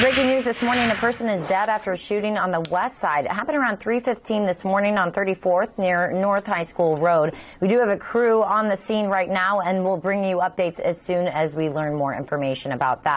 Breaking news this morning, a person is dead after a shooting on the west side. It happened around 3.15 this morning on 34th near North High School Road. We do have a crew on the scene right now and we'll bring you updates as soon as we learn more information about that.